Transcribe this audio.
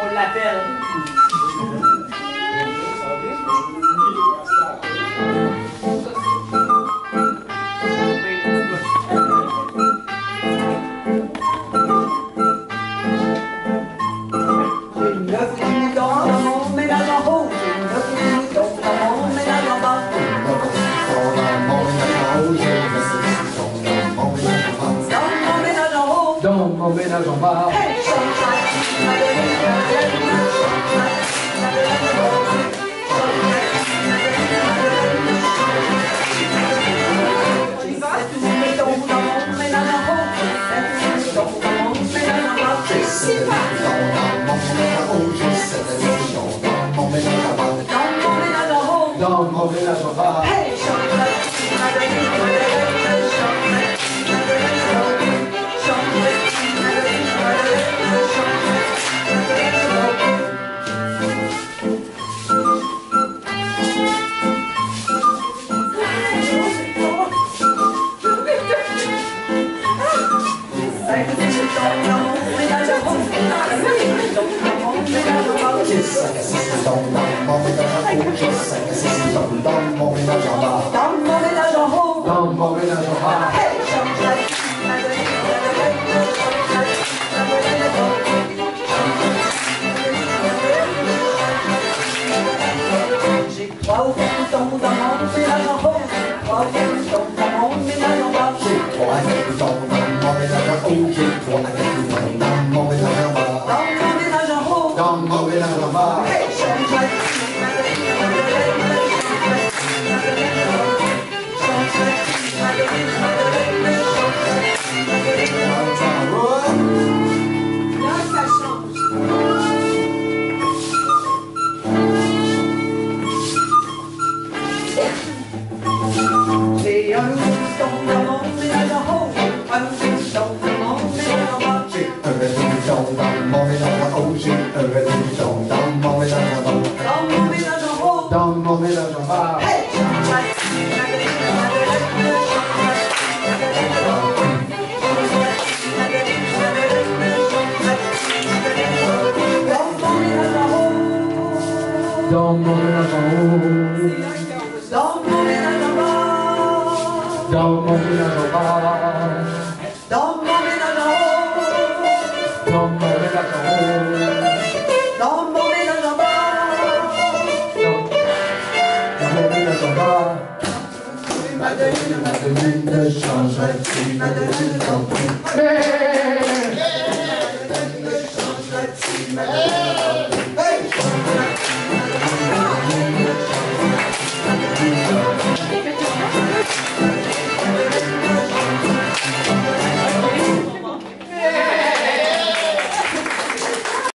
On l'appelle. Mon ménage en bas, hey, 当麻痹大家都说是三个实习生当麻痹大家都当麻痹大家都当麻痹大家都怕嘿 J'ai un mouton dans mon ménage en haut, un mouton dans mon ménage en bas. Dans mon ménage en haut. dans mon ménage en bas, Hey, chante, Madeleine, Madeleine, chante, dans mon ménage en haut, Dans Domina Domina Domina Domina Domina Domina Domina Domina Domina